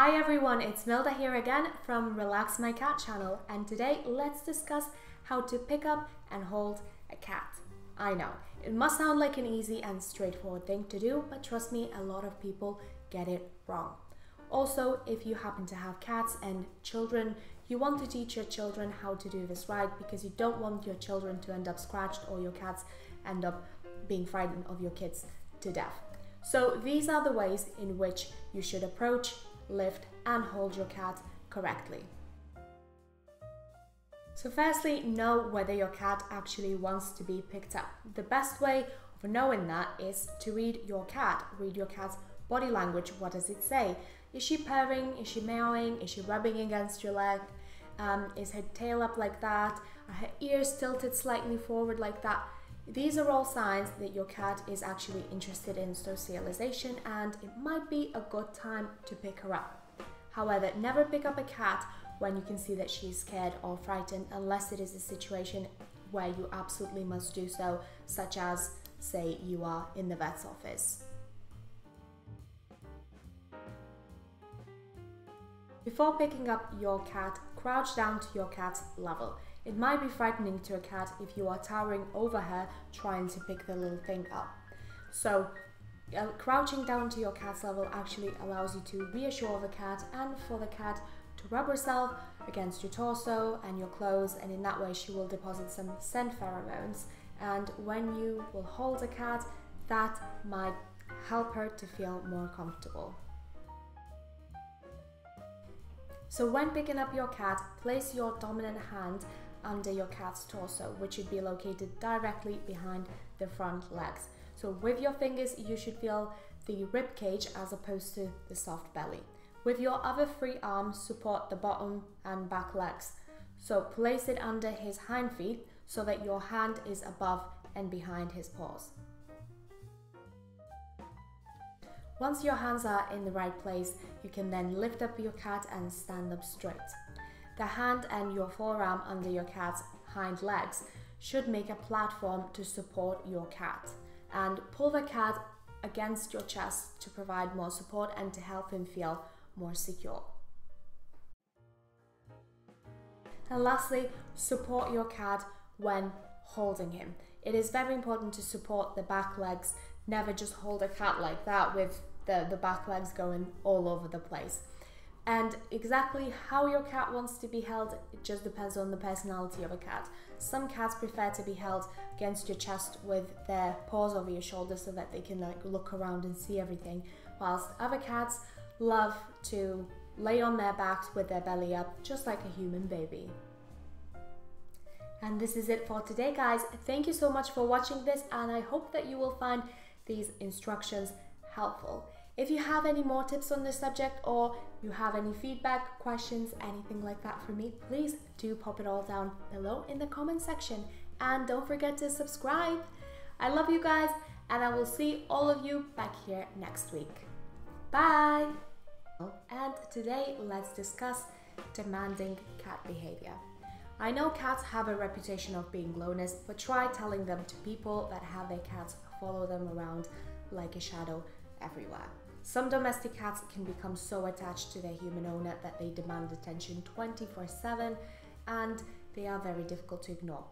Hi everyone, it's Milda here again from Relax My Cat channel and today let's discuss how to pick up and hold a cat. I know, it must sound like an easy and straightforward thing to do, but trust me, a lot of people get it wrong. Also, if you happen to have cats and children, you want to teach your children how to do this right because you don't want your children to end up scratched or your cats end up being frightened of your kids to death. So these are the ways in which you should approach lift and hold your cat correctly. So firstly, know whether your cat actually wants to be picked up. The best way of knowing that is to read your cat. Read your cat's body language. What does it say? Is she purring? Is she meowing? Is she rubbing against your leg? Um, is her tail up like that? Are her ears tilted slightly forward like that? These are all signs that your cat is actually interested in socialization and it might be a good time to pick her up. However, never pick up a cat when you can see that she's scared or frightened unless it is a situation where you absolutely must do so, such as, say, you are in the vet's office. Before picking up your cat, crouch down to your cat's level. It might be frightening to a cat if you are towering over her trying to pick the little thing up. So uh, crouching down to your cat's level actually allows you to reassure the cat and for the cat to rub herself against your torso and your clothes and in that way she will deposit some scent pheromones and when you will hold a cat that might help her to feel more comfortable. So when picking up your cat, place your dominant hand under your cat's torso, which should be located directly behind the front legs. So with your fingers, you should feel the rib cage as opposed to the soft belly. With your other three arms, support the bottom and back legs. So place it under his hind feet so that your hand is above and behind his paws. Once your hands are in the right place, you can then lift up your cat and stand up straight. The hand and your forearm under your cat's hind legs should make a platform to support your cat and pull the cat against your chest to provide more support and to help him feel more secure. And lastly, support your cat when holding him. It is very important to support the back legs. Never just hold a cat like that with the, the back legs going all over the place. And exactly how your cat wants to be held, it just depends on the personality of a cat. Some cats prefer to be held against your chest with their paws over your shoulders so that they can like look around and see everything, whilst other cats love to lay on their backs with their belly up, just like a human baby. And this is it for today, guys. Thank you so much for watching this, and I hope that you will find these instructions helpful. If you have any more tips on this subject or you have any feedback, questions, anything like that for me, please do pop it all down below in the comment section. And don't forget to subscribe. I love you guys and I will see all of you back here next week. Bye! And today let's discuss demanding cat behavior. I know cats have a reputation of being loners, but try telling them to people that have their cats follow them around like a shadow everywhere. Some domestic cats can become so attached to their human owner that they demand attention 24 7 and they are very difficult to ignore.